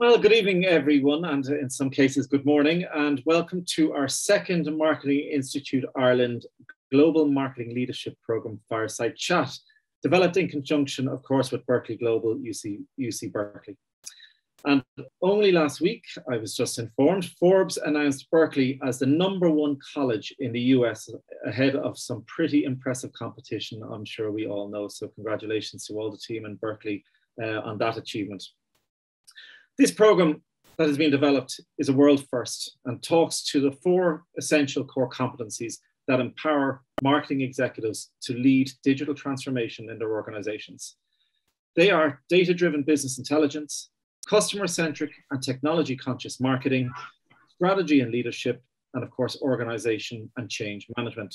Well, good evening, everyone, and in some cases, good morning, and welcome to our second Marketing Institute Ireland Global Marketing Leadership Programme Fireside Chat, developed in conjunction, of course, with Berkeley Global UC, UC Berkeley. And only last week, I was just informed, Forbes announced Berkeley as the number one college in the US ahead of some pretty impressive competition, I'm sure we all know. So, congratulations to all the team in Berkeley uh, on that achievement. This program that has been developed is a world first and talks to the four essential core competencies that empower marketing executives to lead digital transformation in their organizations. They are data driven business intelligence, customer centric and technology conscious marketing, strategy and leadership, and of course, organization and change management.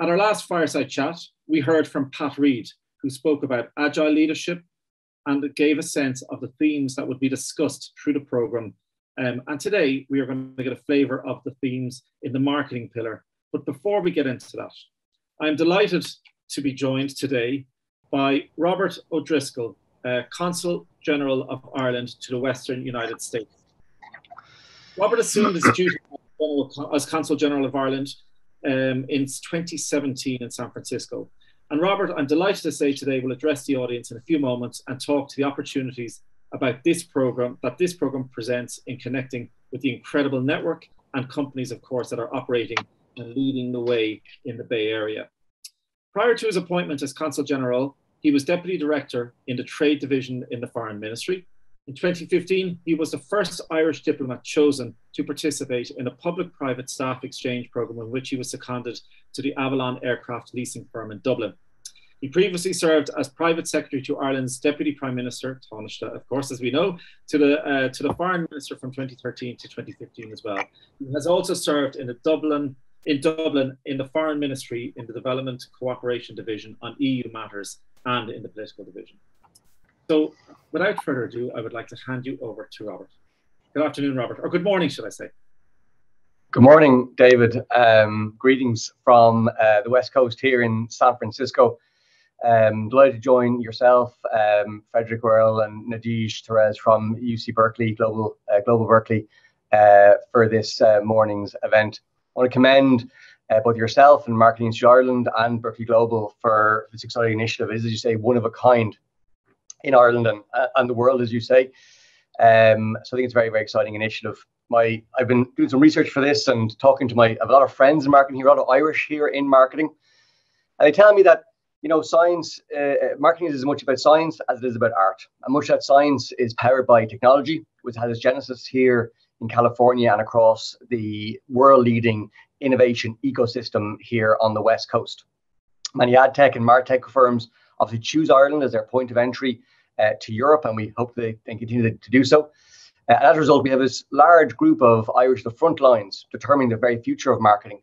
At our last fireside chat, we heard from Pat Reed, who spoke about agile leadership and it gave a sense of the themes that would be discussed through the program. Um, and today we are going to get a flavor of the themes in the marketing pillar. But before we get into that, I'm delighted to be joined today by Robert O'Driscoll, uh, Consul General of Ireland to the Western United States. Robert assumed his duty as Consul General of Ireland um, in 2017 in San Francisco. And Robert, I'm delighted to say today we'll address the audience in a few moments and talk to the opportunities about this program that this program presents in connecting with the incredible network and companies, of course, that are operating and leading the way in the Bay Area. Prior to his appointment as Consul General, he was Deputy Director in the Trade Division in the Foreign Ministry. In 2015, he was the first Irish diplomat chosen to participate in a public private staff exchange program in which he was seconded to the Avolon aircraft leasing firm in Dublin. He previously served as private secretary to Ireland's deputy prime minister, Taoiseach, of course, as we know, to the uh, to the foreign minister from 2013 to 2015 as well. He has also served in the Dublin in Dublin in the foreign ministry in the development cooperation division on EU matters and in the political division. So, without further ado, I would like to hand you over to Robert. Good afternoon, Robert, or good morning, should I say? Good morning, David. Um, greetings from uh, the West Coast here in San Francisco. Um, delighted to join yourself, um, Frederick Earl, and Nadij Therese from UC Berkeley, Global uh, Global Berkeley, uh, for this uh, morning's event. I want to commend uh, both yourself and Marketing Ireland and Berkeley Global for this exciting initiative. It is, as you say, one of a kind in Ireland and, uh, and the world, as you say. Um, so I think it's a very, very exciting initiative. My, I've been doing some research for this and talking to my, a lot of friends in marketing here, a lot of Irish here in marketing. And they tell me that you know, science, uh, uh, marketing is as much about science as it is about art. And much of that science is powered by technology, which has its genesis here in California and across the world leading innovation ecosystem here on the West Coast. Many ad tech and martech firms obviously choose Ireland as their point of entry uh, to Europe, and we hope they, continue to do so. Uh, as a result, we have this large group of Irish, the front lines, determining the very future of marketing.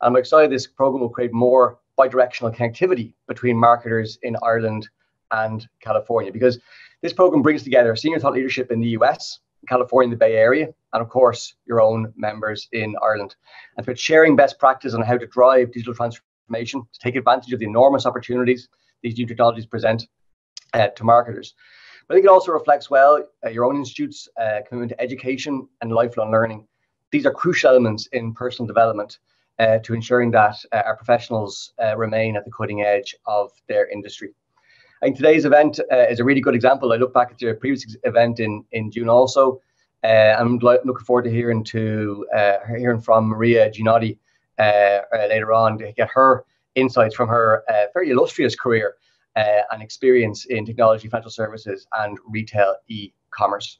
I'm excited this program will create more bi-directional connectivity between marketers in Ireland and California because this program brings together senior thought leadership in the US, California, the Bay Area, and of course your own members in Ireland. And it's sharing best practice on how to drive digital transformation to take advantage of the enormous opportunities these new technologies present uh, to marketers. But I think it also reflects well uh, your own institute's uh, commitment to education and lifelong learning. These are crucial elements in personal development uh, to ensuring that uh, our professionals uh, remain at the cutting edge of their industry. I think today's event is a really good example. I look back at the previous event in, in June also. I'm looking forward to hearing to hearing from Maria Gianotti later on to get her insights from her very illustrious career and experience in technology, financial services, and retail e-commerce.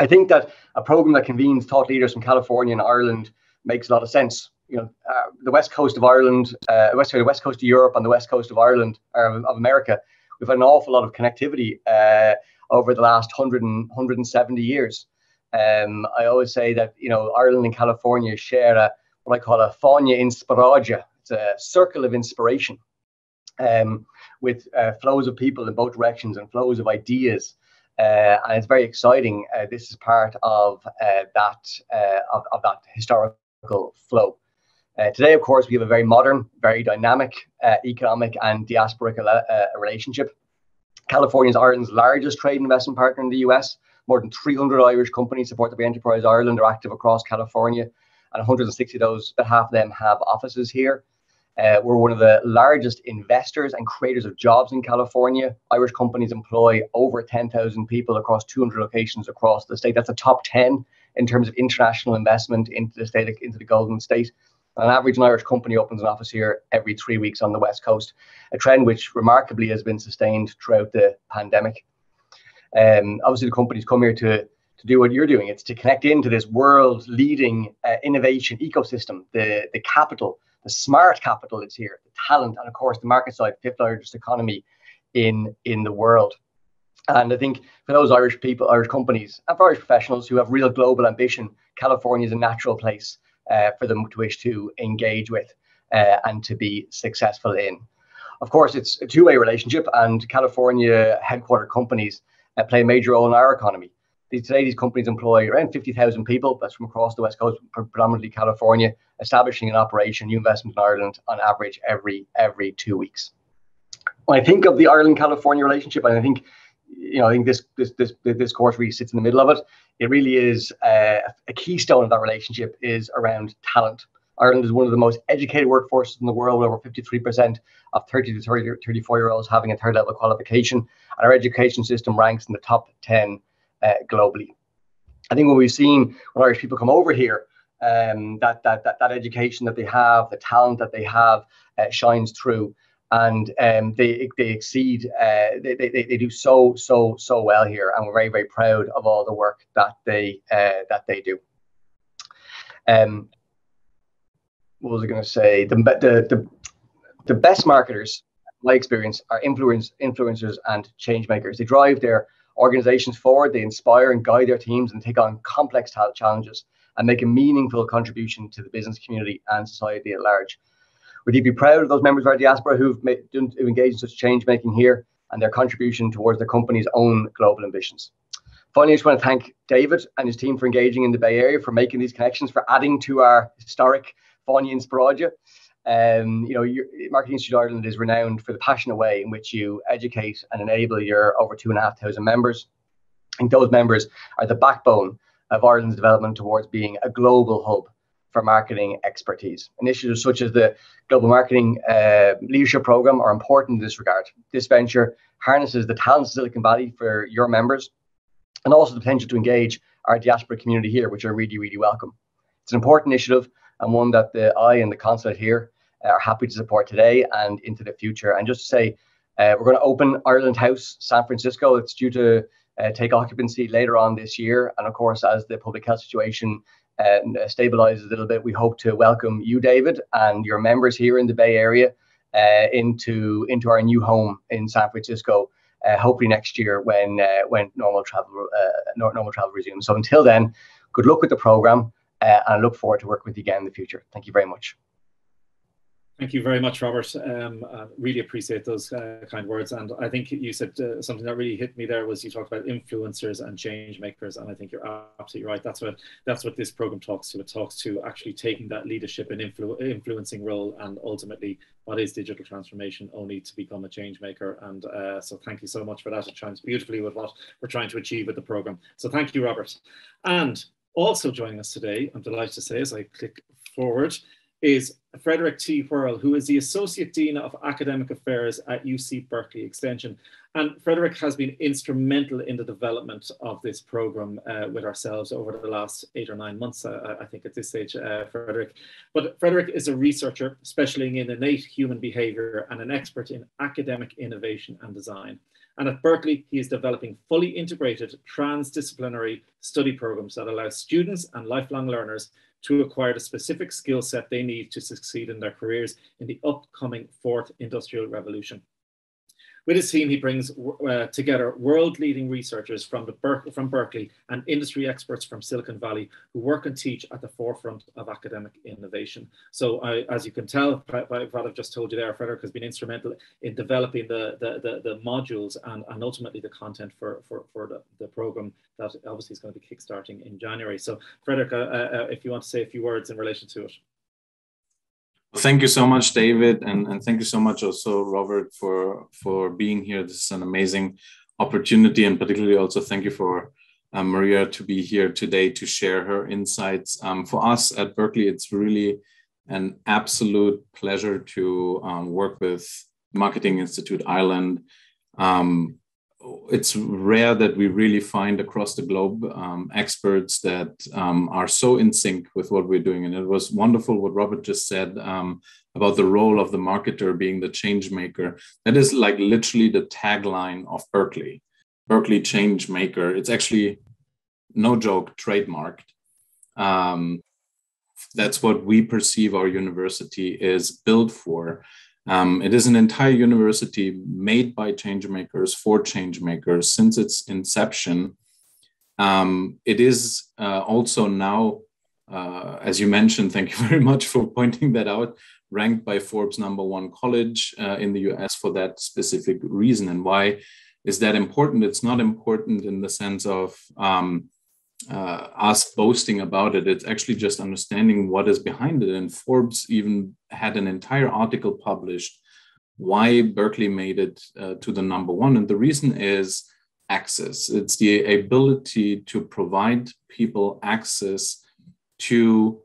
I think that a program that convenes thought leaders from California and Ireland makes a lot of sense you know, uh, the west coast of Ireland, uh, west, sorry, the west coast of Europe and the west coast of Ireland, or of America, we've had an awful lot of connectivity uh, over the last 100 and, 170 years. Um, I always say that, you know, Ireland and California share a, what I call a fáinne inspiraja. It's a circle of inspiration um, with uh, flows of people in both directions and flows of ideas. Uh, and it's very exciting. Uh, this is part of uh, that uh, of, of, that historical flow. Uh, today, of course, we have a very modern, very dynamic economic and diasporic relationship. California is Ireland's largest trade investment partner in the US, More than 300 Irish companies supported by Enterprise Ireland are active across California, and 160 of those, but half of them have offices here. Uh, we're one of the largest investors and creators of jobs in California. Irish companies employ over 10,000 people across 200 locations across the state. That's a top 10 in terms of international investment into the state, into the Golden State. On average, an Irish company opens an office here every three weeks on the West Coast, a trend which remarkably has been sustained throughout the pandemic. Um, obviously, the companies come here to, to do what you're doing. It's to connect into this world leading uh, innovation ecosystem, the, the capital, the smart capital that's here, the talent, and of course, the market side, fifth largest economy in, in the world. And I think for those Irish people, Irish companies, and for Irish professionals who have real global ambition, California is a natural place uh, for them to wish to engage with uh, and to be successful in. Of course, it's a two way relationship, and California headquartered companies uh, play a major role in our economy. Today, these companies employ around 50,000 people. That's from across the West Coast, predominantly California, establishing an operation, new investment in Ireland on average every every two weeks. When I think of the Ireland-California relationship, and I think you know, I think this this this this course really sits in the middle of it. It really is uh, a keystone of that relationship is around talent. Ireland is one of the most educated workforces in the world, over 53% of 30 to 30, 34 year olds having a third level qualification. And our education system ranks in the top 10 uh, globally. I think when we've seen when Irish people come over here, um, that, that, that, that education that they have, the talent that they have uh, shines through and um, they they exceed. Uh, they, they they do so so so well here, and we're very very proud of all the work that they uh, that they do. Um, what was I going to say? The, the the the best marketers, my experience, are influence influencers and change makers. They drive their organizations forward. They inspire and guide their teams and take on complex challenges and make a meaningful contribution to the business community and society at large. We're deeply proud of those members of our diaspora who've, made, who've engaged in such change making here and their contribution towards the company's own global ambitions. Finally, I just want to thank David and his team for engaging in the Bay Area, for making these connections, for adding to our historic Fáinne Spiráide. Um, you know, your, Marketing Institute Ireland is renowned for the passionate way in which you educate and enable your over two and a half thousand members. And those members are the backbone of Ireland's development towards being a global hub for marketing expertise. Initiatives such as the Global Marketing uh, Leadership Program are important in this regard. This venture harnesses the talents of Silicon Valley for your members and also the potential to engage our diaspora community here, which are really, really welcome. It's an important initiative and one that the, I and the consulate here are happy to support today and into the future. And just to say, uh, we're going to open Ireland House San Francisco. It's due to uh, take occupancy later on this year. And of course, as the public health situation uh, stabilizes a little bit, we hope to welcome you, David, and your members here in the Bay Area uh, into into our new home in San Francisco. Uh, hopefully next year when uh, when normal travel normal travel resumes. So until then, good luck with the program, and I look forward to working with you again in the future. Thank you very much. Thank you very much, Robert. Um, uh, really appreciate those uh, kind words. And I think you said uh, something that really hit me there was you talked about influencers and change makers. And I think you're absolutely right. That's what that's what this program talks to. It talks to actually taking that leadership and influ influencing role and ultimately what is digital transformation only to become a change maker. And uh, so thank you so much for that. It chimes beautifully with what we're trying to achieve with the program. So thank you, Robert. And also joining us today, I'm delighted to say as I click forward, is Frederick T. Whirl, who is the Associate Dean of Academic Affairs at UC Berkeley Extension. And Frederick has been instrumental in the development of this program uh, with ourselves over the last eight or nine months, uh, I think at this stage, uh, Frederick. But Frederick is a researcher specializing in innate human behavior and an expert in academic innovation and design. And at Berkeley, he is developing fully integrated transdisciplinary study programs that allow students and lifelong learners to acquire the specific skill set they need to succeed in their careers in the upcoming fourth industrial revolution. With his team, he brings uh, together world-leading researchers from, the Ber from Berkeley and industry experts from Silicon Valley who work and teach at the forefront of academic innovation. So I, as you can tell by, what I've just told you there, Frederick has been instrumental in developing the, the, the, the modules and, and ultimately the content for, for, for the, the program that obviously is going to be kickstarting in January. So Frederick, uh, uh, if you want to say a few words in relation to it. Thank you so much, David, and, and thank you so much also, Robert, for for being here. This is an amazing opportunity, and particularly also thank you for uh, Maria to be here today to share her insights. Um, for us at Berkeley, it's really an absolute pleasure to um, work with Marketing Institute Ireland. Um, it's rare that we really find across the globe um, experts that um, are so in sync with what we're doing. And it was wonderful what Robert just said um, about the role of the marketer being the change maker. That is like literally the tagline of Berkeley. Berkeley change maker. It's actually no joke trademarked. Um, that's what we perceive our university is built for. Um, it is an entire university made by changemakers for changemakers since its inception. Um, it is uh, also now, uh, as you mentioned, thank you very much for pointing that out, ranked by Forbes number one college uh, in the US for that specific reason. And why is that important? It's not important in the sense of um, uh, us boasting about it. It's actually just understanding what is behind it. And Forbes even had an entire article published why Berkeley made it uh, to the number one. And the reason is access. It's the ability to provide people access to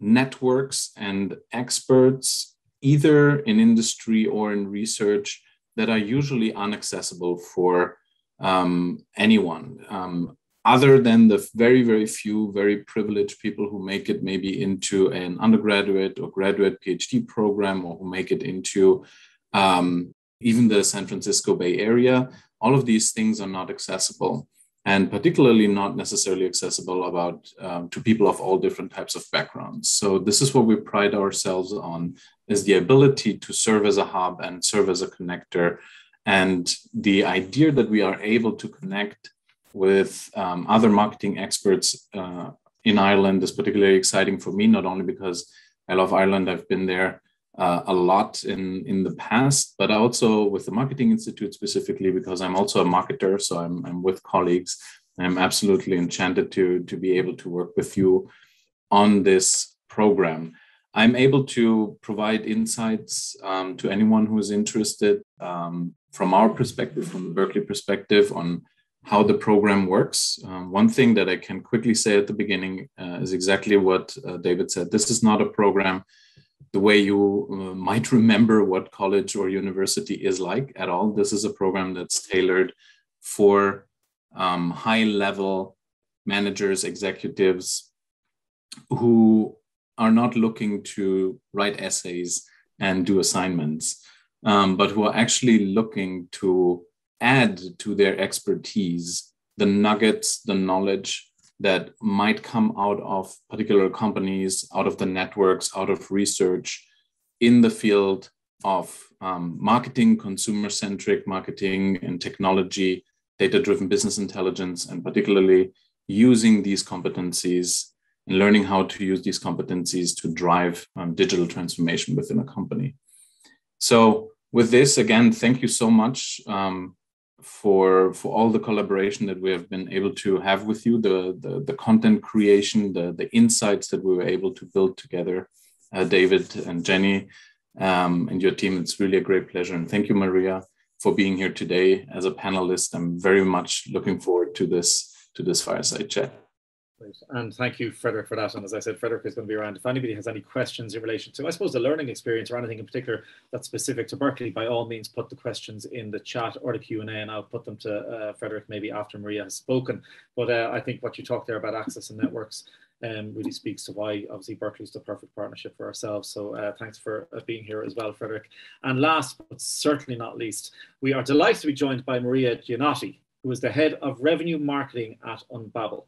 networks and experts, either in industry or in research, that are usually inaccessible for um, anyone. Um, other than the very, very few very privileged people who make it maybe into an undergraduate or graduate PhD program or who make it into um, even the San Francisco Bay Area, all of these things are not accessible and particularly not necessarily accessible about um, to people of all different types of backgrounds. So this is what we pride ourselves on is the ability to serve as a hub and serve as a connector. And the idea that we are able to connect with um, other marketing experts uh, in Ireland is particularly exciting for me, not only because I love Ireland, I've been there uh, a lot in, in the past, but also with the Marketing Institute specifically, because I'm also a marketer. So I'm, I'm with colleagues. I'm absolutely enchanted to, to be able to work with you on this program. I'm able to provide insights um, to anyone who is interested um, from our perspective, from the Berkeley perspective, on how the program works. Um, one thing that I can quickly say at the beginning uh, is exactly what uh, David said. This is not a program the way you uh, might remember what college or university is like at all. This is a program that's tailored for um, high level managers, executives who are not looking to write essays and do assignments, um, but who are actually looking to add to their expertise the nuggets, the knowledge that might come out of particular companies, out of the networks, out of research in the field of um, marketing, consumer centric marketing, and technology, data driven business intelligence, and particularly using these competencies and learning how to use these competencies to drive um, digital transformation within a company. So, with this, again, thank you so much. Um, for for all the collaboration that we have been able to have with you, the the, the content creation, the the insights that we were able to build together, uh, David and Jenny, um, and your team. It's really a great pleasure, and thank you, Maria, for being here today as a panelist. I'm very much looking forward to this to this fireside chat. And thank you, Frederick, for that. And as I said, Frederick is going to be around. If anybody has any questions in relation to, I suppose, the learning experience or anything in particular that's specific to Berkeley, by all means, put the questions in the chat or the Q&A and I'll put them to uh, Frederick maybe after Maria has spoken. But uh, I think what you talked there about access and networks um, really speaks to why obviously Berkeley is the perfect partnership for ourselves. So uh, thanks for uh, being here as well, Frederick. And last but certainly not least, we are delighted to be joined by Maria Gianotti, who is the head of revenue marketing at Unbabel.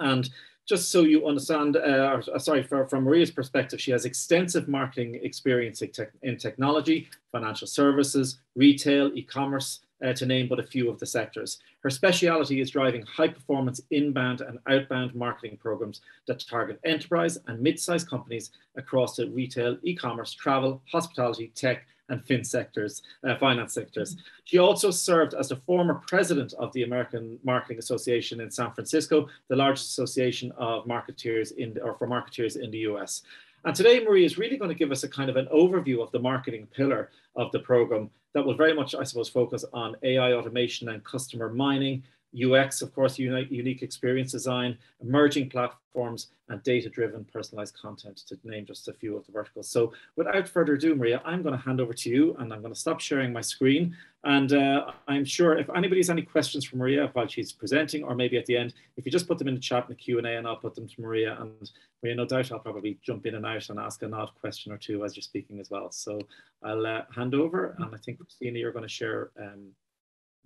And just so you understand, uh, uh, sorry, for, from Maria's perspective, she has extensive marketing experience in, te in technology, financial services, retail, e-commerce, uh, to name but a few of the sectors. Her speciality is driving high performance inbound and outbound marketing programs that target enterprise and mid-sized companies across the retail, e-commerce, travel, hospitality, tech, and fin sectors, uh, finance sectors. She also served as the former president of the American Marketing Association in San Francisco, the largest association of marketeers in or for marketeers in the US. And today, Marie is really going to give us a kind of an overview of the marketing pillar of the program that will very much, I suppose, focus on AI automation and customer mining, UX, of course, unique, experience design, emerging platforms, and data-driven personalized content, to name just a few of the verticals. So without further ado, Maria, I'm going to hand over to you, and I'm going to stop sharing my screen. And uh, I'm sure if anybody has any questions for Maria while she's presenting, or maybe at the end, if you just put them in the chat in the Q&A, and I'll put them to Maria. And Maria, no doubt I'll probably jump in and out and ask an odd question or two as you're speaking as well. So I'll uh, hand over, and I think Christina, you're going to share um,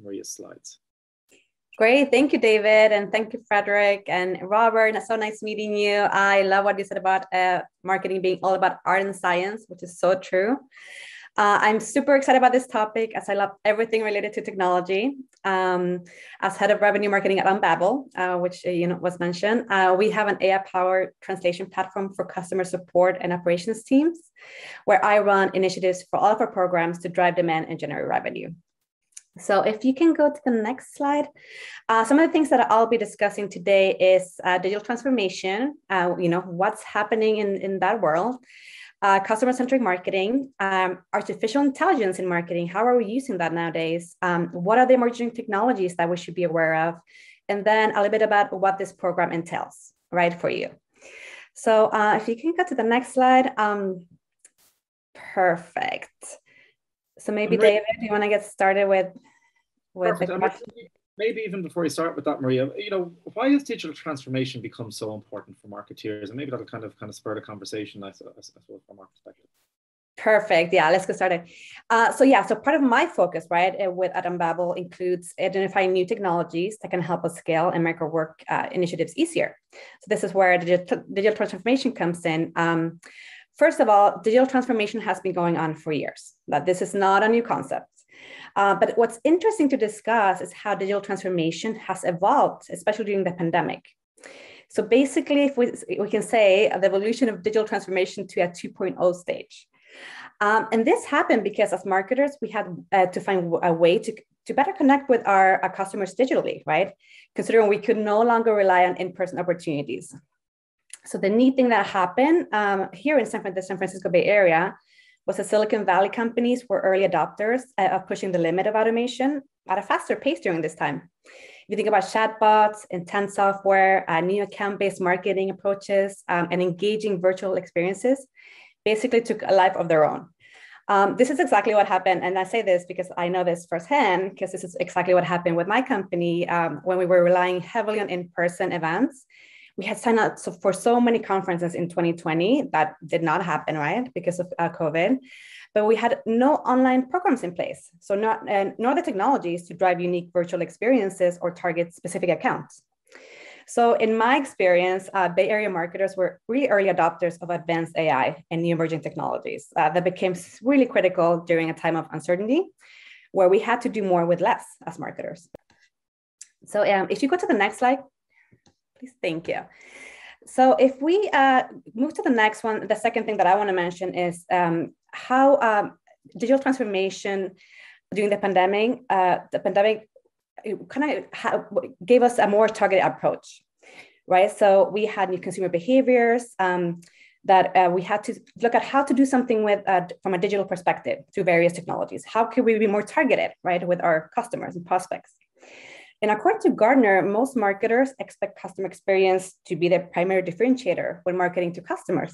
Maria's slides. Great. Thank you, David. And thank you, Frederick and Robert. It's so nice meeting you. I love what you said about uh, marketing being all about art and science, which is so true. Uh, I'm super excited about this topic as I love everything related to technology. Um, as head of revenue marketing at Unbabel, uh, which uh, you know was mentioned, uh, we have an AI-powered translation platform for customer support and operations teams, where I run initiatives for all of our programs to drive demand and generate revenue. So if you can go to the next slide, uh, some of the things that I'll be discussing today is uh, digital transformation, uh, you know, what's happening in, in that world, uh, customer-centric marketing, um, artificial intelligence in marketing, how are we using that nowadays? Um, what are the emerging technologies that we should be aware of? And then a little bit about what this program entails, right, for you. So uh, if you can go to the next slide, um, perfect. So maybe David, do you want to get started with with the question? Maybe even before you start with that, Maria, you know, why has digital transformation become so important for marketeers? And maybe that'll kind of kind of spur the conversation, I suppose, from our perspective. Perfect. Yeah, let's get started. Uh, so yeah, so part of my focus, right, uh, with Unbabel includes identifying new technologies that can help us scale and make our work uh, initiatives easier. So this is where digital, digital transformation comes in. Um, First of all, digital transformation has been going on for years. That this is not a new concept. Uh, but what's interesting to discuss is how digital transformation has evolved, especially during the pandemic. So basically, if we, we can say the evolution of digital transformation to a 2.0 stage. Um, and this happened because as marketers, we had uh, to find a way to, to better connect with our, our customers digitally, right? Considering we could no longer rely on in-person opportunities. So the neat thing that happened um, here in San, the San Francisco Bay Area was that Silicon Valley companies were early adopters uh, of pushing the limit of automation at a faster pace during this time. If you think about chatbots, intent software, uh, new account-based marketing approaches, um, and engaging virtual experiences, basically took a life of their own. Um, this is exactly what happened. And I say this because I know this firsthand, because this is exactly what happened with my company um, when we were relying heavily on in-person events we had signed up for so many conferences in 2020 that did not happen, right, because of uh, COVID. But we had no online programs in place, so not uh, nor the technologies to drive unique virtual experiences or target specific accounts. So, in my experience, uh, Bay Area marketers were really early adopters of advanced AI and new emerging technologies uh, that became really critical during a time of uncertainty, where we had to do more with less as marketers. So, um, if you go to the next slide, Please, thank you. So if we uh, move to the next one, the second thing that I want to mention is um, how um, digital transformation during the pandemic, uh, the pandemic kind of gave us a more targeted approach, right? So we had new consumer behaviors um, that uh, we had to look at how to do something with uh, from a digital perspective through various technologies. How can we be more targeted, right, with our customers and prospects? And according to Gartner, most marketers expect customer experience to be their primary differentiator when marketing to customers.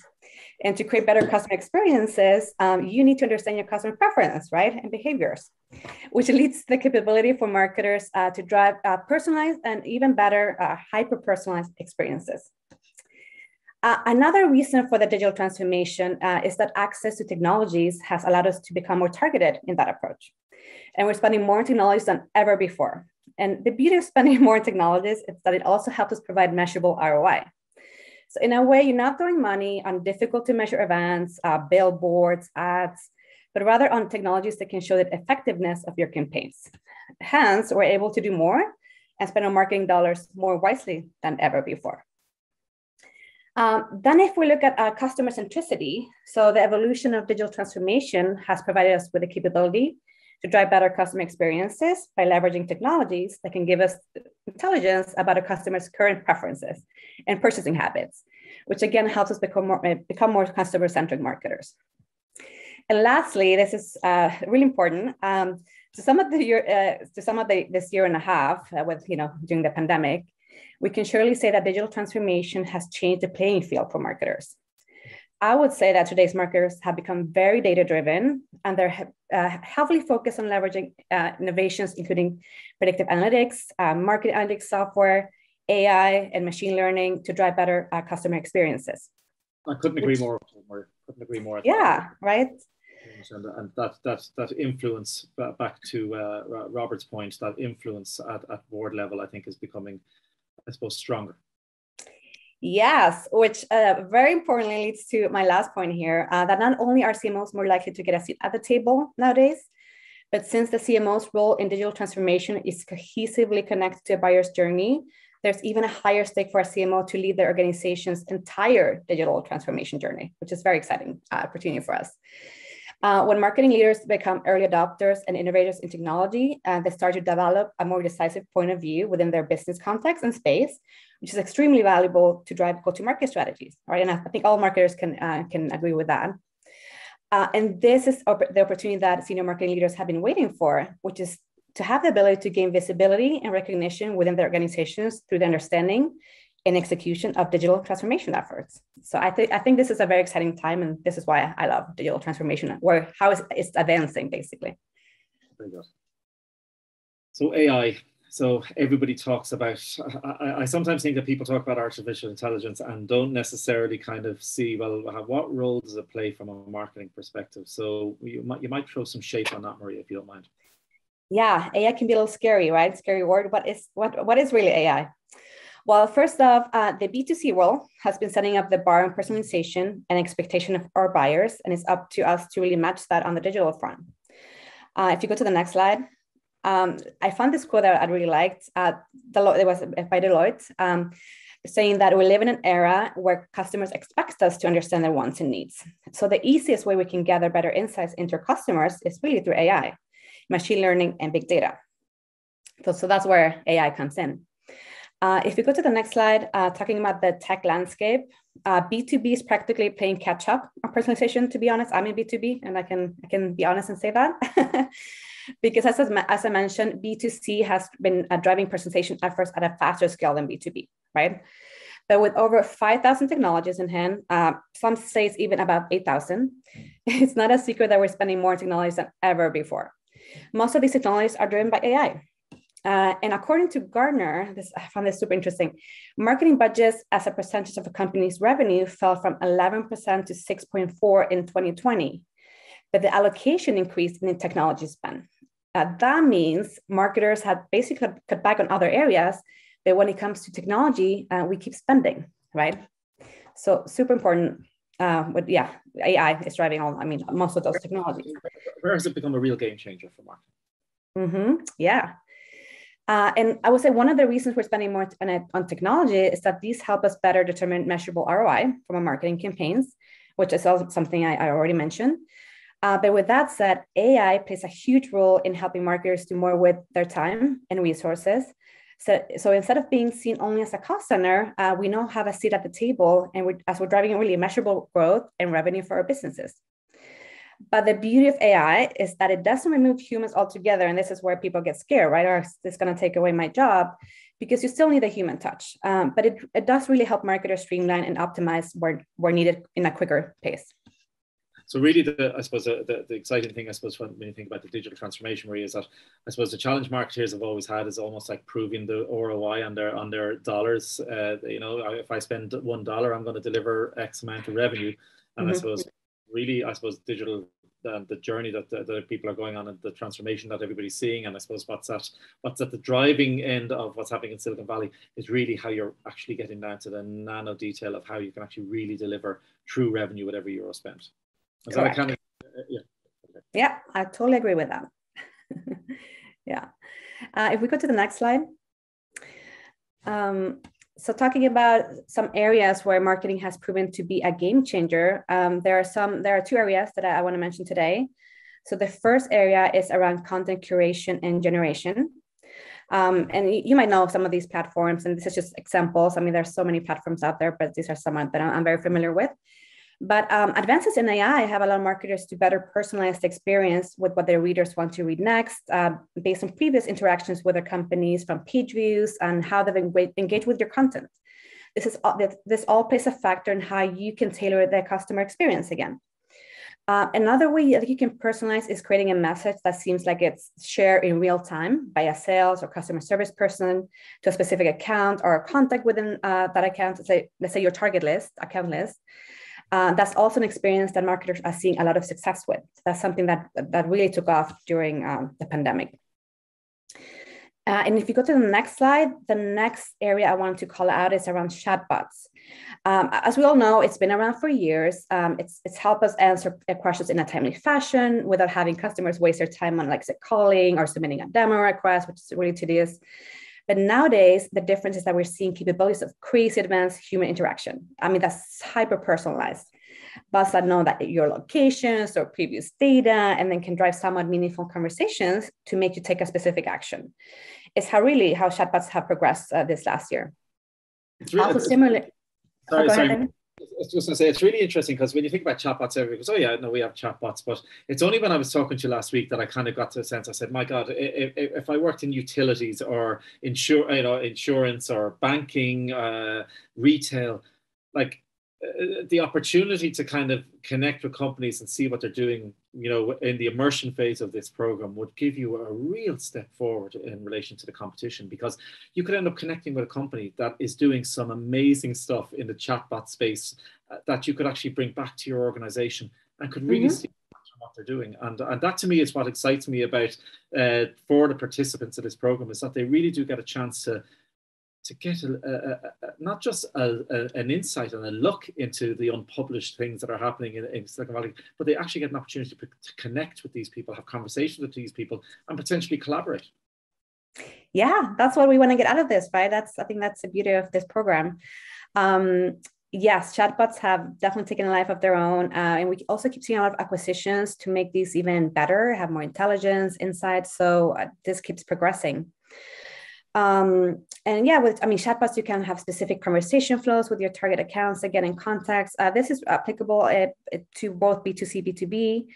And to create better customer experiences, um, you need to understand your customer preference, right, and behaviors, which leads to the capability for marketers uh, to drive uh, personalized and even better uh, hyper-personalized experiences. Uh, another reason for the digital transformation uh, is that access to technologies has allowed us to become more targeted in that approach. And we're spending more technologies than ever before. And the beauty of spending more on technologies is that it also helps us provide measurable ROI. So in a way, you're not throwing money on difficult to measure events, uh, billboards, ads, but rather on technologies that can show the effectiveness of your campaigns. Hence, we're able to do more and spend our marketing dollars more wisely than ever before. Um, then if we look at uh, customer centricity, so the evolution of digital transformation has provided us with the capability to drive better customer experiences by leveraging technologies that can give us intelligence about a customer's current preferences and purchasing habits, which again helps us become more, become more customer-centric marketers. And lastly, this is uh, really important. Um, to some of the year, uh, to some of the this year and a half uh, with you know during the pandemic, we can surely say that digital transformation has changed the playing field for marketers. I would say that today's marketers have become very data driven and they're uh, heavily focused on leveraging uh, innovations, including predictive analytics, uh, market analytics software, AI, and machine learning to drive better uh, customer experiences. I couldn't agree Which, more. Couldn't agree more. Yeah, right. And, and that that that influence back to uh, Robert's point, that influence at, at board level, I think, is becoming, I suppose, stronger. Yes, which uh, very importantly leads to my last point here uh, that not only are CMOs more likely to get a seat at the table nowadays, but since the CMO's role in digital transformation is cohesively connected to a buyer's journey, there's even a higher stake for a CMO to lead their organization's entire digital transformation journey, which is very exciting uh, opportunity for us. Uh, when marketing leaders become early adopters and innovators in technology, uh, they start to develop a more decisive point of view within their business context and space, which is extremely valuable to drive go-to-market strategies, right? And I think all marketers can uh, can agree with that. Uh, and this is op- the opportunity that senior marketing leaders have been waiting for, which is to have the ability to gain visibility and recognition within their organizations through the understanding and execution of digital transformation efforts. So I think I think this is a very exciting time, and this is why I love digital transformation, where how is it's advancing basically. Very good. So AI, so everybody talks about I, I, sometimes think that people talk about artificial intelligence and don't necessarily kind of see well what role does it play from a marketing perspective so you might you might throw some shape on that maria if you don't mind yeah ai can be a little scary right scary word what is what what is really ai well first off uh, the b2c world has been setting up the bar on personalization and expectation of our buyers and it's up to us to really match that on the digital front uh, if you go to the next slide um, I found this quote that I really liked. Uh, it was by Deloitte, um, saying that we live in an era where customers expect us to understand their wants and needs. So the easiest way we can gather better insights into customers is really through AI, machine learning, and big data. So, so that's where AI comes in. Uh, if we go to the next slide, uh, talking about the tech landscape, uh, B2B is practically playing catch up on personalization. To be honest, I'm in B2B, and I can I can be honest and say that. because as, as I mentioned, B2C has been uh, driving personalization efforts at a faster scale than B2B, right? But with over 5,000 technologies in hand, uh, some say it's even about 8,000, it's not a secret that we're spending more technologies than ever before. Most of these technologies are driven by AI. Uh, and according to Gartner, this, I found this super interesting. Marketing budgets as a percentage of a company's revenue fell from 11% to 6.4 in 2020, but the allocation increased in technology spend. Uh, that means marketers have basically cut back on other areas, but when it comes to technology, uh, we keep spending, right? So super important. Uh, but yeah, AI is driving all. I mean, most of those technologies. Where has it become a real game changer for marketing? Mm-hmm. Yeah. Uh, and I would say one of the reasons we're spending more on, on technology is that these help us better determine measurable ROI from our marketing campaigns, which is also something I, I already mentioned. Uh, but with that said, AI plays a huge role in helping marketers do more with their time and resources. So, so instead of being seen only as a cost center, uh, we now have a seat at the table and we, as we're driving really measurable growth and revenue for our businesses. But the beauty of AI is that it doesn't remove humans altogether. And this is where people get scared, right? Or is this going to take away my job? Because you still need a human touch. Um, but it, it does really help marketers streamline and optimize where, where needed in a quicker pace. So really, the, I suppose the, the, the, exciting thing, I suppose, when, when you think about the digital transformation, Maria, is that I suppose the challenge marketers have always had is almost like proving the ROI on their on their dollars. Uh, you know, if I spend one dollar, I'm going to deliver X amount of revenue, and mm-hmm. I suppose really, I suppose digital the, the journey that the, the, people are going on and the transformation that everybody's seeing and i suppose what's at what's at the driving end of what's happening in silicon valley is really how you're actually getting down to the nano detail of how you can actually really deliver true revenue with every euro spent is Correct. that kind of, uh, yeah. Okay. Yeah, I totally agree with that. yeah. Uh, if we go to the next slide. Um, so talking about some areas where marketing has proven to be a game changer, um, there are some, there are two areas that I, I want to mention today. So the first area is around content curation and generation. Um, and you might know some of these platforms, and this is just examples. I mean, there's so many platforms out there, but these are some that I'm very familiar with. But um, advances in AI have allowed marketers to better personalize the experience with what their readers want to read next, uh, based on previous interactions with their companies, from page views and how they've engaged with your content. This is this all plays a factor in how you can tailor the customer experience again. Uh, another way that you can personalize is creating a message that seems like it's shared in real time by a sales or customer service person to a specific account or a contact within uh, that account. Let's say, let's say your target list, account list. Uh, that's also an experience that marketers are seeing a lot of success with. That's something that that really took off during um, the pandemic. Uh, and if you go to the next slide, the next area I wanted to call out is around chatbots. Um, as we all know, it's been around for years. Um, it's, it's helped us answer questions in a timely fashion without having customers waste their time on like say, calling or submitting a demo request, which is really tedious. But nowadays, the difference is that we're seeing capabilities of crazy advanced human interaction. I mean, that's hyper personalized. Bots that know that your locations or previous data, and then can drive somewhat meaningful conversations to make you take a specific action. It's how really how chatbots have progressed uh, this last year. It's really, also similarly. Sorry, oh, sorry. Ahead, I was just going to say it's really interesting because when you think about chatbots, everybody goes, "Oh yeah, no, we have chatbots." But it's only when I was talking to you last week that I kind of got to a sense. I said, "My God, if, if I worked in utilities or insure, you know, insurance or banking, uh, retail, like uh, the opportunity to kind of connect with companies and see what they're doing, you know, in the immersion phase of this program would give you a real step forward in relation to the competition because you could end up connecting with a company that is doing some amazing stuff in the chatbot space uh, that you could actually bring back to your organization and could really mm-hmm. see what they're doing. And, and that to me is what excites me about uh, for the participants of this program is that they really do get a chance to to get a, a, a, not just an insight and a look into the unpublished things that are happening in, in Silicon Valley, but they actually get an opportunity to, to connect with these people, have conversations with these people, and potentially collaborate. Yeah, that's what we want to get out of this, right? That's I think that's the beauty of this program. Um, yes, chatbots have definitely taken a life of their own, uh, and we also keep seeing a lot of acquisitions to make these even better, have more intelligence, insight. So uh, this keeps progressing. Um, and yeah, with I mean chatbots, you can have specific conversation flows with your target accounts get in context. Uh, this is applicable uh, to both B2C, B2B.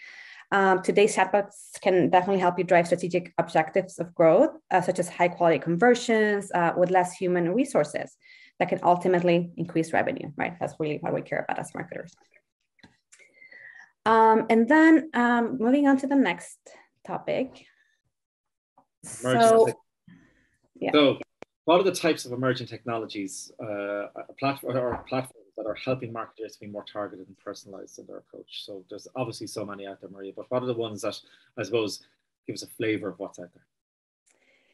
Um, today's chatbots can definitely help you drive strategic objectives of growth, uh, such as high quality conversions uh, with less human resources that can ultimately increase revenue, right? That's really what we care about as marketers. Um, and then um, moving on to the next topic. So, yeah. So, what are the types of emerging technologies uh, platform or platforms that are helping marketers to be more targeted and personalized in their approach? So, there's obviously so many out there, Maria, but what are the ones that I suppose give us a flavor of what's out there?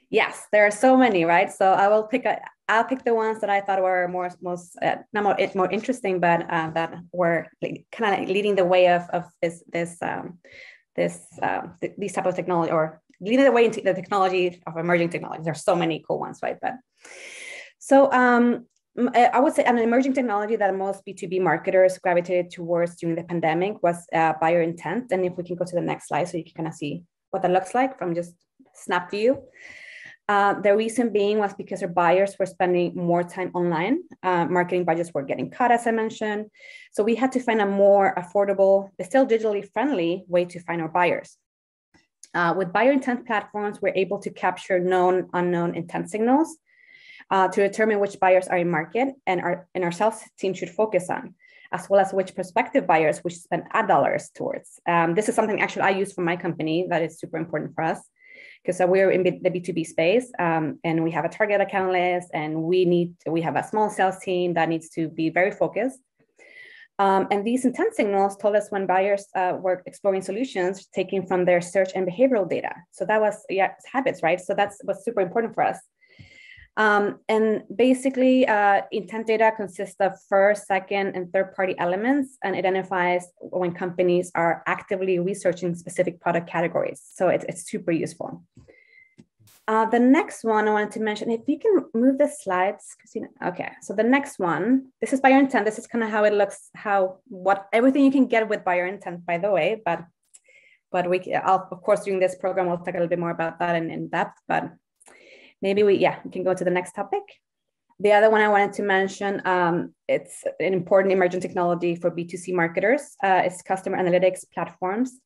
Yes, there are so many, right? So I will pick a, I'll pick the ones that I thought were more most uh, not more more interesting, but uh, that were kind of leading the way of of this this um, this uh, th- these type of technology or leading the way into the technology of emerging technologies. There's so many cool ones, right? But so um, I would say an emerging technology that most B2B marketers gravitated towards during the pandemic was uh, buyer intent. And if we can go to the next slide so you can kind of see what that looks like from just snap view. Uh, the reason being was because our buyers were spending more time online. Uh, marketing budgets were getting cut, as I mentioned. So we had to find a more affordable, but still digitally friendly way to find our buyers. Uh, with buyer intent platforms, we're able to capture known, unknown intent signals uh, to determine which buyers are in market and our, and our sales team should focus on, as well as which prospective buyers we should spend ad dollars towards. Um, this is something actually I use for my company that is super important for us because uh, we're in the B2B space um, and we have a target account list and we need, we have a small sales team that needs to be very focused um, and these intent signals told us when buyers uh, were exploring solutions taken from their search and behavioral data. So that was yeah, habits, right? So that's was super important for us. Um, and basically, uh, intent data consists of first, second, and third party elements and identifies when companies are actively researching specific product categories. So it's, it's super useful. Uh, the next one I wanted to mention, if you can move the slides, Christina. Okay, so the next one, this is buyer intent. This is kind of how it looks, how what everything you can get with buyer intent, by the way. But but we, I'll, of course, during this program, we'll talk a little bit more about that in, in depth. But maybe we, yeah, we can go to the next topic. The other one I wanted to mention, um, it's an important emerging technology for B2C marketers. Uh, it's customer analytics platforms,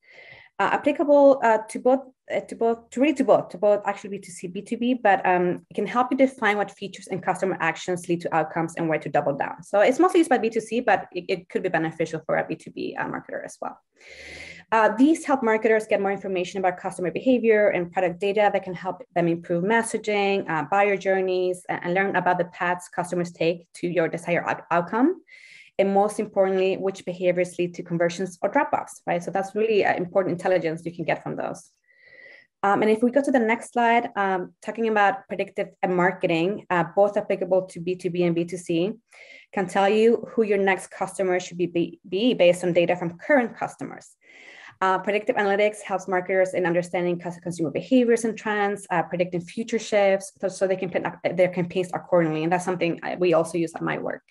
uh, applicable uh, to both to both to really to both to both actually B2C B2B, but um, it can help you define what features and customer actions lead to outcomes and where to double down. So it's mostly used by B2C, but it, it could be beneficial for a B2B uh, marketer as well. Uh, these help marketers get more information about customer behavior and product data that can help them improve messaging, uh, buyer journeys, and, and, learn about the paths customers take to your desired out- outcome. And most importantly, which behaviors lead to conversions or drop-offs, right? So that's really uh, important intelligence you can get from those. Um, and if we go to the next slide, um, talking about predictive marketing, uh, both applicable to B2B and B2C, can tell you who your next customer should be, be based on data from current customers. Uh, predictive analytics helps marketers in understanding consumer behaviors and trends, uh, predicting future shifts, so, so they can plan their campaigns accordingly. And that's something we also use at my work.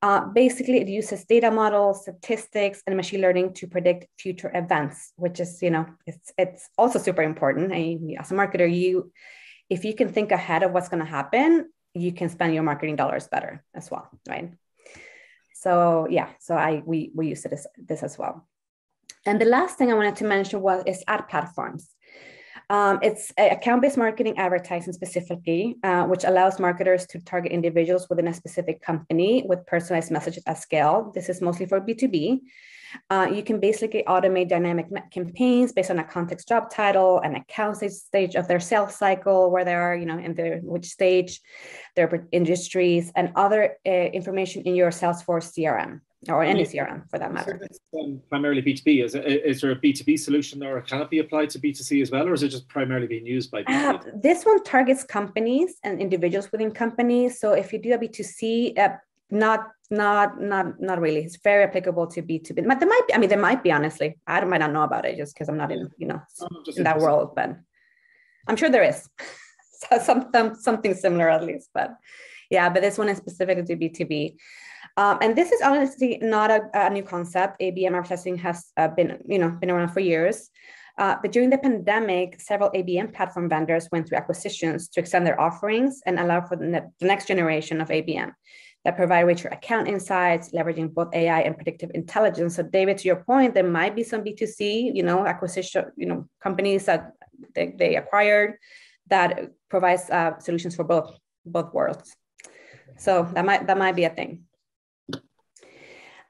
Uh, basically, it uses data models, statistics, and machine learning to predict future events, which is, you know, it's it's also super important. I, as a marketer, you, if you can think ahead of what's going to happen, you can spend your marketing dollars better as well, right? So yeah, so I we we use this this as well. And the last thing I wanted to mention was is ad platforms. Um, it's account-based marketing advertising specifically, uh, which allows marketers to target individuals within a specific company with personalized messages at scale. This is mostly for B2B. Uh, you can basically automate dynamic campaigns based on a context job title, and account stage of their sales cycle, where they are, you know, in their which stage, their industries, and other uh, information in your Salesforce CRM or any CRM for that matter. So um, primarily B2B. Is, is there a B2B solution or can it be applied to B2C as well, or is it just primarily being used by B2B? Uh, this one targets companies and individuals within companies. So if you do a B2C, uh, not not not not really. It's very applicable to B2B. But there might be, I mean, there might be honestly. I might not know about it just because I'm not in, you know, in that world, but I'm sure there is. so some, something similar at least. But yeah, but this one is specific to B2B. Um, and this is honestly not a, a new concept. ABM advertising has uh, been, you know, been around for years. Uh, but during the pandemic, several ABM platform vendors went through acquisitions to extend their offerings and allow for the, ne- the next generation of ABM that provide richer account insights, leveraging both AI and predictive intelligence. So, David, to your point, there might be some B2C, you know, acquisition, you know, companies that they, they acquired that provides uh, solutions for both both worlds. So that might that might be a thing.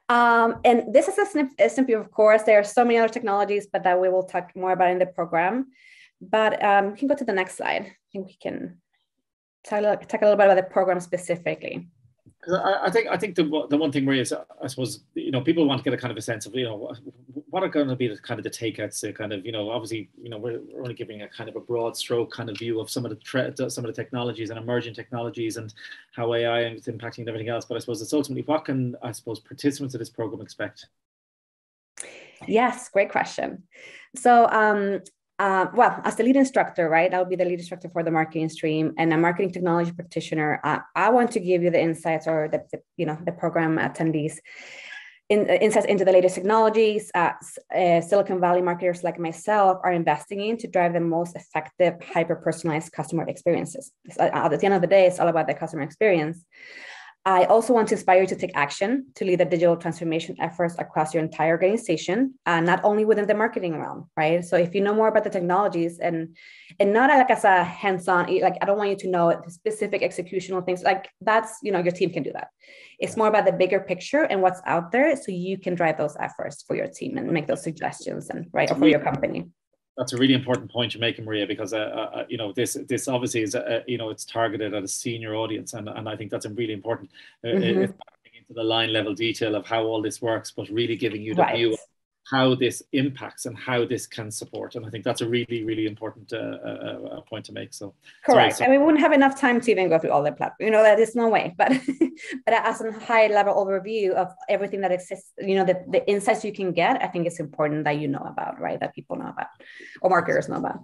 Um, and this is a, snippet, of course. There are so many other technologies, but that we will talk more about in the program. But um, we can go to the next slide. I think we can talk, talk a little bit about the program specifically. I, think I think the the one thing, Maria, is I suppose you know people want to get a kind of a sense of you know what are going to be the kind of the takeouts. Kind of you know obviously you know we're, we're only giving a kind of a broad stroke kind of view of some of the tre- some of the technologies and emerging technologies and how AI is impacting and everything else. But I suppose it's ultimately what can I suppose participants of this program expect. Yes, great question. So um, uh, well, as the lead instructor, right, I'll be the lead instructor for the marketing stream and a marketing technology practitioner. I want to give you the insights or the, the you know the program attendees in, uh, insights into the latest technologies uh, uh, Silicon Valley marketers like myself are investing in to drive the most effective, hyper personalized customer experiences. Uh, at the end of the day, it's all about the customer experience. I also want to inspire you to take action to lead the digital transformation efforts across your entire organization, uh, not only within the marketing realm, right? So if you know more about the technologies and and not like as a hands-on, like I don't want you to know the specific executional things, like that's you know your team can do that. It's more about the bigger picture and what's out there, so you can drive those efforts for your team and make those suggestions and right for your company that's a really important point you're making, Maria, because uh, uh, uh, you know this this obviously is uh, you know it's targeted at a senior audience, and, and I think that's a really important. Uh, mm-hmm. into the line level detail of how all this works, but really giving you the right. view how this impacts and how this can support. And I think that's a really, really important uh, uh, uh point to make. So correct. Sorry, so. and we wouldn't have enough time to even go through all the platforms. You know, that is no way. But but as a high level overview of everything that exists, you know, the, the insights you can get, I think it's important that you know about, right? That people know about or marketers know about.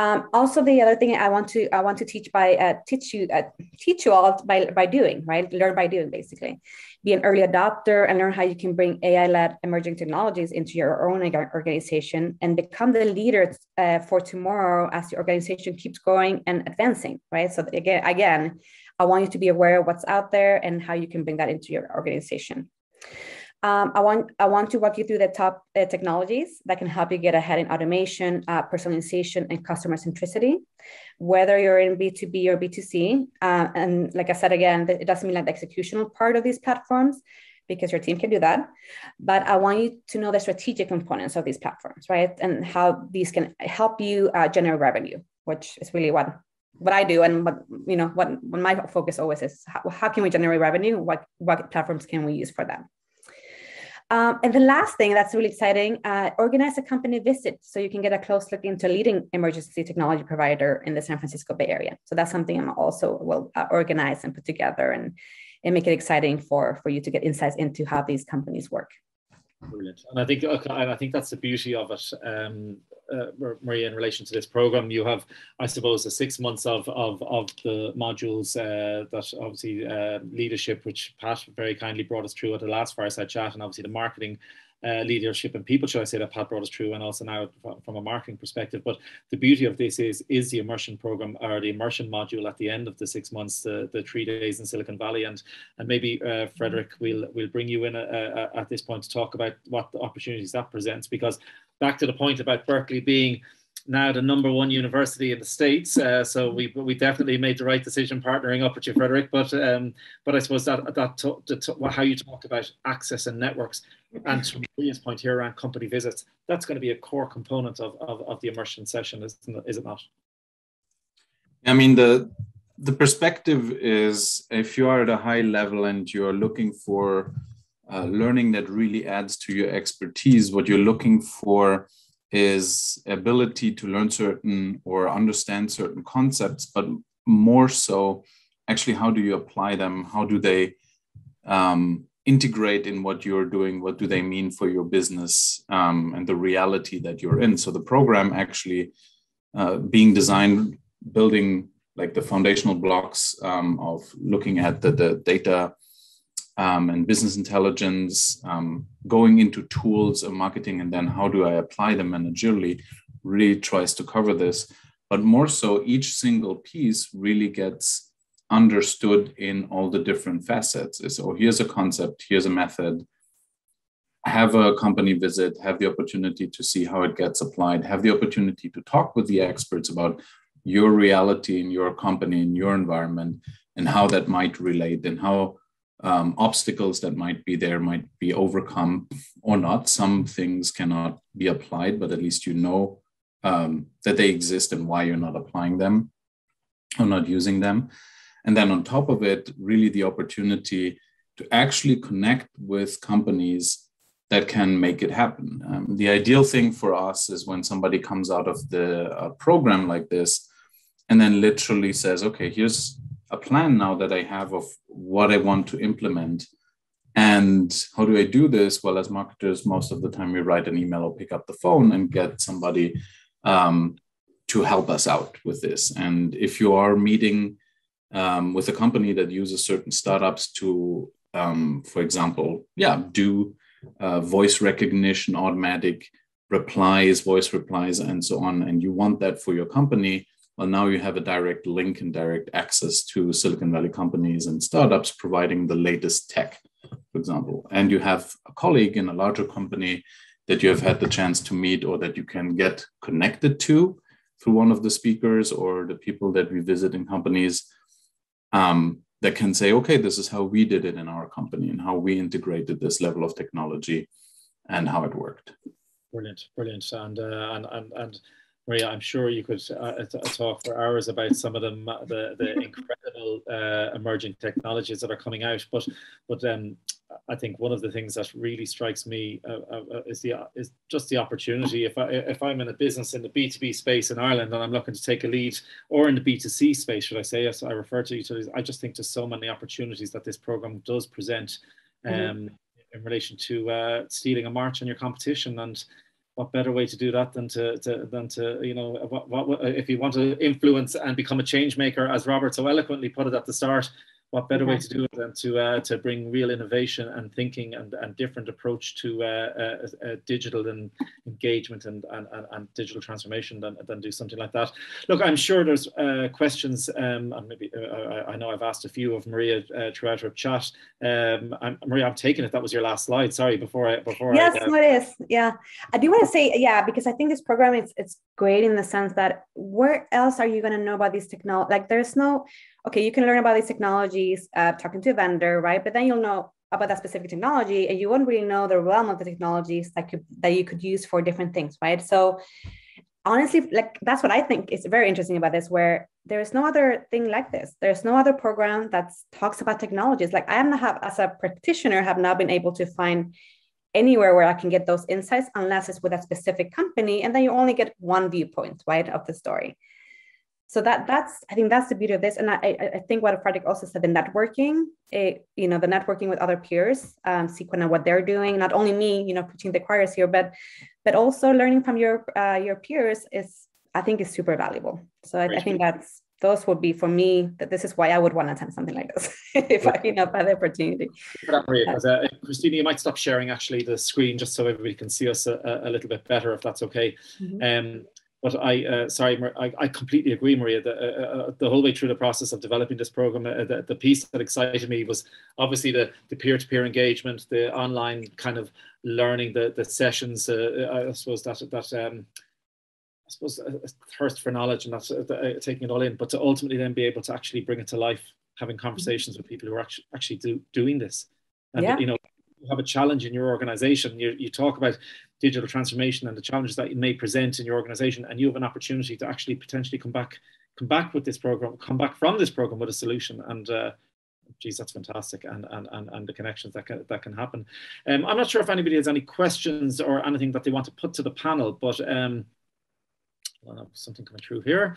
Um, also, the other thing I want to I want to teach by uh, teach you uh, teach you all by by doing right, learn by doing basically. Be an early adopter and learn how you can bring AI-led emerging technologies into your own organization and become the leader uh, for tomorrow as the organization keeps growing and advancing. Right. So again, again, I want you to be aware of what's out there and how you can bring that into your organization. Um, I want I want to walk you through the top uh, technologies that can help you get ahead in automation, uh, personalization, and customer centricity. Whether you're in B2B or B2C, uh, and like I said again, it doesn't mean like the executional part of these platforms because your team can do that. But I want you to know the strategic components of these platforms, right, and how these can help you uh, generate revenue, which is really what what I do and what you know what, what my focus always is how, how can we generate revenue? What what platforms can we use for that? Um, and the last thing that's really exciting, uh, organize a company visit so you can get a close look into a leading emergency technology provider in the San Francisco Bay Area. So that's something I'm also will uh, organize and put together and, and make it exciting for, for you to get insights into how these companies work. Brilliant. And I think I think that's the beauty of it. Um, uh, Maria, in relation to this program, you have, I suppose, the six months of of, of the modules uh, that obviously uh, leadership, which Pat very kindly brought us through at the last fireside chat, and obviously the marketing uh, leadership and people, should I say, that Pat brought us through, and also now from a marketing perspective. But the beauty of this is is the immersion program or the immersion module at the end of the six months, the, the three days in Silicon Valley, and and maybe uh, Frederick will will bring you in a, a, at this point to talk about what the opportunities that presents, because back to the point about Berkeley being now the number one university in the states. Uh, so we we definitely made the right decision partnering up with you, Frederick. But um, but I suppose that that to, to, how you talk about access and networks, and to Maria's point here around company visits, that's going to be a core component of of, of the immersion session, is is it not? I mean the the perspective is if you are at a high level and you're looking for uh, learning that really adds to your expertise, what you're looking for is ability to learn certain or understand certain concepts, but more so, actually, how do you apply them? How do they um, integrate in what you're doing? What do they mean for your business um, and the reality that you're in? So the program actually uh, being designed, building like the foundational blocks um, of looking at the, the data um, and business intelligence, um, going into tools of marketing, and then how do I apply them managerially, really tries to cover this. But more so, each single piece really gets understood in all the different facets. So here's a concept, here's a method. Have a company visit, have the opportunity to see how it gets applied, have the opportunity to talk with the experts about your reality in your company, in your environment, and how that might relate and how um, obstacles that might be there might be overcome or not. Some things cannot be applied, but at least you know um, that they exist and why you're not applying them or not using them. And then on top of it, really the opportunity to actually connect with companies that can make it happen. Um, the ideal thing for us is when somebody comes out of the uh, program like this and then literally says, okay, here's a plan now that I have of what I want to implement. And how do I do this? Well, as marketers, most of the time we write an email or pick up the phone and get somebody um, to help us out with this. And if you are meeting um, with a company that uses certain startups to, um, for example, yeah, do uh, voice recognition, automatic replies, voice replies, and so on, and you want that for your company, well, now you have a direct link and direct access to Silicon Valley companies and startups providing the latest tech, for example. And you have a colleague in a larger company that you have had the chance to meet or that you can get connected to through one of the speakers or the people that we visit in companies um, that can say, okay, this is how we did it in our company and how we integrated this level of technology and how it worked. Brilliant, brilliant. And, uh, and, and, and Maria, I'm sure you could uh, talk for hours about some of them, the, the incredible uh, emerging technologies that are coming out. But, but um, I think one of the things that really strikes me uh, uh, uh is the is just the opportunity. If I if I'm in a business in the B2B space in Ireland and I'm looking to take a lead, or in the B2C space, should I say? Yes, I refer to utilities. I just think there's so many opportunities that this program does present. Mm-hmm. Um, mm -hmm. in relation to uh, stealing a march on your competition and what better way to do that than to, to than to you know what, what, if you want to influence and become a change maker as robert so eloquently put it at the start what better way to do it than to uh, to bring real innovation and thinking and, and different approach to uh, uh, uh digital and engagement and, and, and, digital transformation than, than do something like that. Look, I'm sure there's uh, questions, um, and maybe uh, I know I've asked a few of Maria throughout our chat. Um, I'm, Maria, I'm taking it that was your last slide. Sorry, before I before yes, I, it is. Yeah, I do want to say yeah because I think this program is it's great in the sense that where else are you going to know about these technology? Like there's no okay, you can learn about these technologies uh, talking to a vendor, right? But then you'll know about that specific technology and you won't really know the realm of the technologies that could that you could use for different things, right? So honestly, like that's what I think is very interesting about this, where there is no other thing like this. There's no other program that talks about technologies. Like I am not have as a practitioner have not been able to find anywhere where I can get those insights unless it's with a specific company, and then you only get one viewpoint, right, of the story so that that's i think that's the beauty of this. And i i think what frederick also said the networking it, you know the networking with other peers um sequin what they're doing not only me you know preaching the choirs here but but also learning from your uh, your peers is i think is super valuable. So I, I, think that's those would be for me that this is why i would want to attend something like this if i you know had the opportunity. Because uh, christina you might stop sharing actually the screen just so everybody can see us a, a little bit better if that's okay. Mm-hmm. um but I, uh, sorry, I, I, completely agree, Maria. The, uh, uh, the whole way through the process of developing this program, uh, the, the, piece that excited me was obviously the, the peer-to-peer engagement, the online kind of learning, the, the sessions. Uh, I suppose that that um, I suppose a thirst for knowledge and that's uh, taking it all in. But to ultimately then be able to actually bring it to life, having conversations with people who are actually actually do, doing this, and yeah. you know, you have a challenge in your organization. You, you talk about digital transformation and the challenges that you may present in your organization and you have an opportunity to actually potentially come back come back with this program come back from this program with a solution. And uh, geez that's fantastic and and and, and the connections that can, that can happen. Um, i'm not sure if anybody has any questions or anything that they want to put to the panel but um, something coming through here.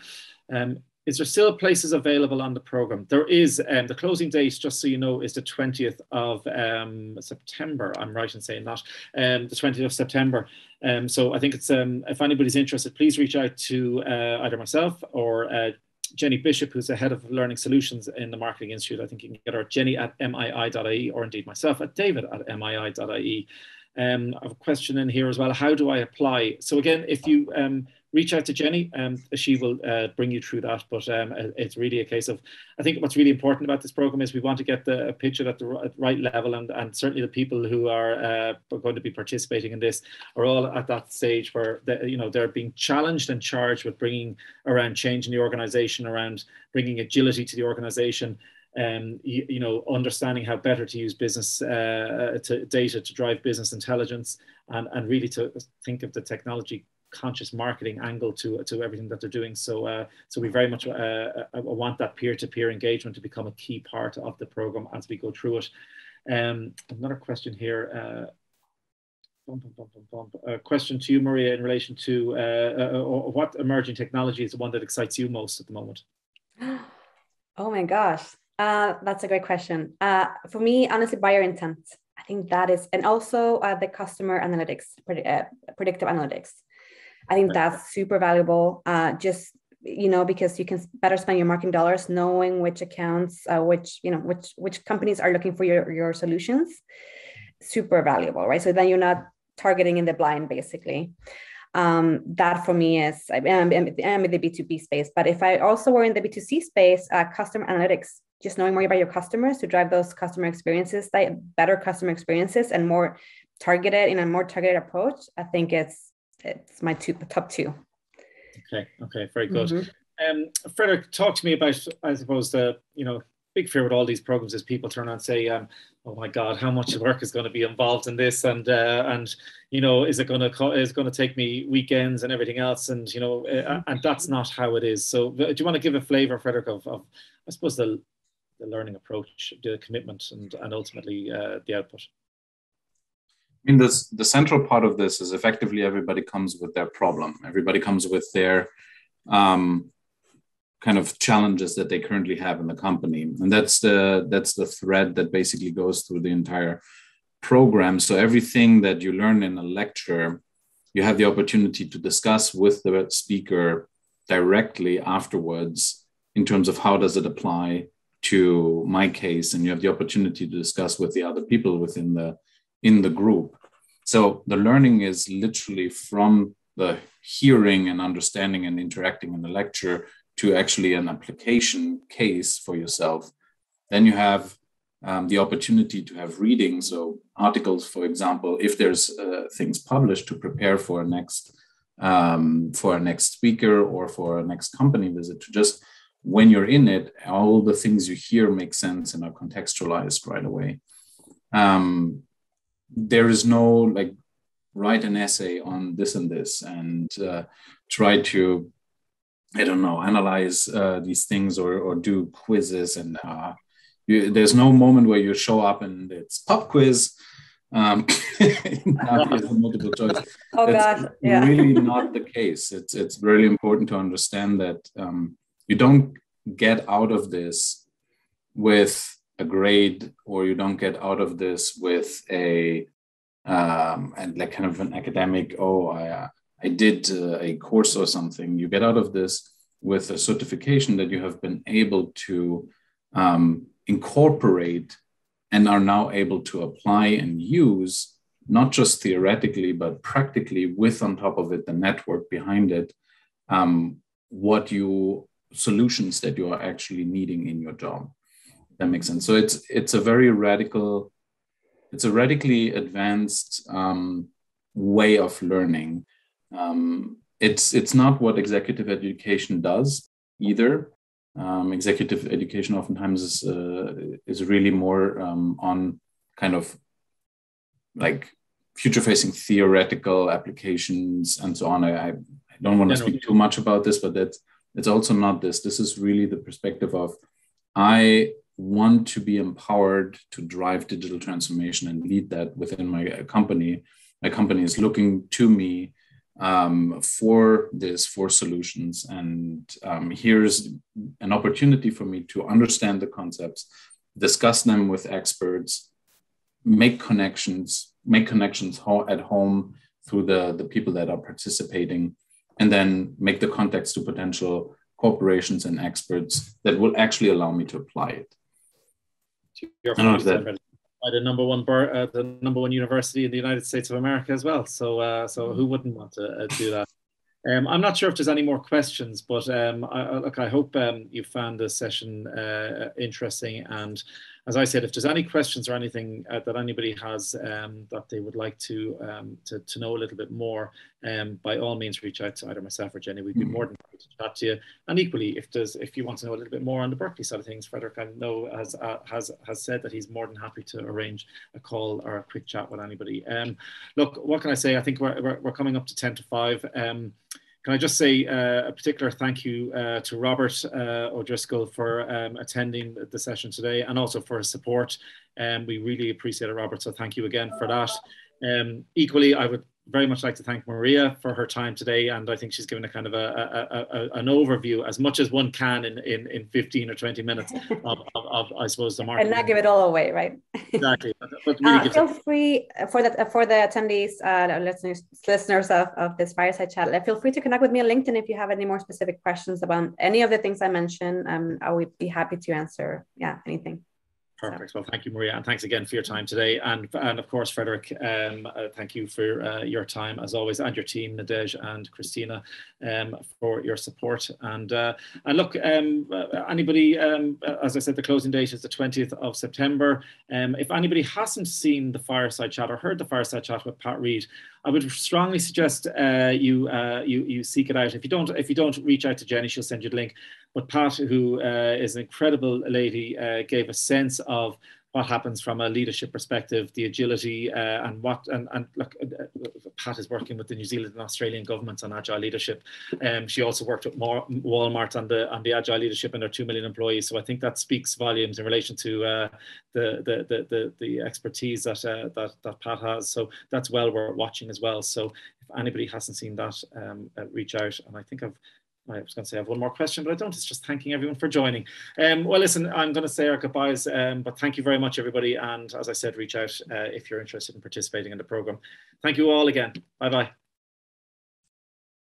Um, is there still places available on the program? There is. Um, the closing date, just so you know, is the 20th of um, September. I'm right in saying that. Um, the 20th of September. Um, so I think it's, um, if anybody's interested, please reach out to uh, either myself or uh, Jenny Bishop, who's the head of learning solutions in the Marketing Institute. I think you can get her at jenny at mii.ie or indeed myself at david at mii.ie. Um, I have a question in here as well. How do I apply? So again, if you reach out to Jenny. Um, she will uh, bring you through that. But um, it's really a case of, I think what's really important about this program is we want to get the picture at the right level, and, and certainly the people who are uh, going to be participating in this are all at that stage where they, you know they're being challenged and charged with bringing around change in the organization, around bringing agility to the organization. Um, you, you, know, understanding how better to use business uh, to data to drive business intelligence, and, and really to think of the technology conscious marketing angle to to everything that they're doing. So uh, so we very much uh, uh want that peer to peer engagement to become a key part of the program as we go through it. Um, another question here. Uh, a question to you, Maria, in relation to uh, uh, what emerging technology is the one that excites you most at the moment? Oh my gosh, that's a great question. for me, honestly, buyer intent. I think that is, and also the customer analytics, predictive analytics. I think that's super valuable. Uh, just you know because you can better spend your marketing dollars knowing which accounts uh, which you know which which companies are looking for your your solutions. Super valuable right? So then you're not targeting in the blind basically. Um, that for me is I'm, I'm, in the b2b space but if i also were in the b2c space uh, customer analytics just knowing more about your customers to drive those customer experiences like better customer experiences and more targeted in a more targeted approach i think it's it's my two top two. Okay. Okay. Very good. Mm-hmm. Um, Frederick, talk to me about, I suppose, the you know big fear with all these programs is people turn around and say, um, "Oh my God, how much work is going to be involved in this?" And uh, and you know, is it going to co- is going to take me weekends and everything else? And you know, uh, and that's not how it is. So, do you want to give a flavour, Frederick, of, of I suppose the the learning approach, the commitment, and and ultimately uh, the output? I mean, this, the central part of this is effectively everybody comes with their problem. Everybody comes with their um, kind of challenges that they currently have in the company, and that's the that's the thread that basically goes through the entire program. So everything that you learn in a lecture you have the opportunity to discuss with the speaker directly afterwards in terms of how does it apply to my case and you have the opportunity to discuss with the other people within the in the group. So the learning is literally from the hearing and understanding and interacting in the lecture to actually an application case for yourself. Then you have um, the opportunity to have readings, so articles, for example, if there's uh, things published to prepare for a next um, for a next speaker or for a next company visit, to just when you're in it, all the things you hear make sense and are contextualized right away. Um, there is no like write an essay on this and this and uh, try to I don't know analyze uh, these things or or do quizzes and uh, you, there's no moment where you show up and it's pop quiz. Um, multiple choice. Oh That's God, yeah. really not the case. It's it's really important to understand that um, you don't get out of this with a grade, or you don't get out of this with a um, and like kind of an academic. Oh, I I did uh, a course or something. You get out of this with a certification that you have been able to um, incorporate and are now able to apply and use not just theoretically but practically with on top of it the network behind it um, what you solutions that you are actually needing in your job that makes sense so it's it's a very radical it's a radically advanced um, way of learning um, it's it's not what executive education does either um, executive education oftentimes is uh, is really more um, on kind of like future facing theoretical applications and so on. I, I don't want to speak too much about this, but that's it's also not this. This is really the perspective of I want to be empowered to drive digital transformation and lead that within my company. My company is looking to me um, for this, for solutions. And um, here's an opportunity for me to understand the concepts, discuss them with experts, make connections, make connections at home through the, the people that are participating, and then make the context to potential corporations and experts that will actually allow me to apply it. I don't know if that the number one uh, the number one university in the United States of America as well. So uh, so who wouldn't want to uh, do that? Um, I'm not sure if there's any more questions, but um, I, look, I hope um, you found this session uh, interesting and as I said, if there's any questions or anything uh, that anybody has um, that they would like to, um, to, to know a little bit more, um, by all means reach out to either myself or Jenny. We'd be mm-hmm. more than happy to chat to you. And equally, if there's if you want to know a little bit more on the Berkeley side of things, Frederick I know has uh, has has said that he's more than happy to arrange a call or a quick chat with anybody. Um, look, what can I say? I think we're, we're, we're coming up to ten to five. Can I just say uh, a particular thank you uh, to Robert uh, O'Driscoll for um, attending the session today and also for his support. Um, we really appreciate it, Robert, so thank you again for that. Um, equally, I would very much like to thank Maria for her time today, and I think she's given a kind of a, a, a an overview as much as one can in, in, in 15 or 20 minutes of, of, of I suppose the market. And not give it all away, right? exactly. Really uh, feel it. free for the for the attendees, uh, listeners listeners of, of this fireside chat. Feel free to connect with me on LinkedIn if you have any more specific questions about any of the things I mentioned. Um, I would be happy to answer. Yeah, anything. Perfect. Well, thank you, Maria, and thanks again for your time today. And and of course, Frederick, um, uh, thank you for uh, your time as always, and your team, Nadej and Christina, um, for your support. And uh, and look, um, uh, anybody, um, as I said, the closing date is the twentieth of September. Um, if anybody hasn't seen the fireside chat or heard the fireside chat with Pat Reed, I would strongly suggest uh, you uh, you you seek it out. If you don't if you don't reach out to Jenny, she'll send you the link. But Pat, who uh, is an incredible lady, uh, gave a sense of what happens from a leadership perspective, the agility uh, and what and, and look, uh, uh, Pat is working with the New Zealand and Australian governments on agile leadership. Um, she also worked with Walmart on the on the agile leadership and their two million employees. So I think that speaks volumes in relation to uh, the, the, the the the expertise that that that Pat has. So that's well worth watching as well. So if anybody hasn't seen that, um, reach out. And I think I've I was going to say I have one more question, but I don't. It's just thanking everyone for joining. Um, well, listen, I'm going to say our goodbyes, um, but thank you very much, everybody. And as I said, reach out uh, if you're interested in participating in the program. Thank you all again. Bye bye.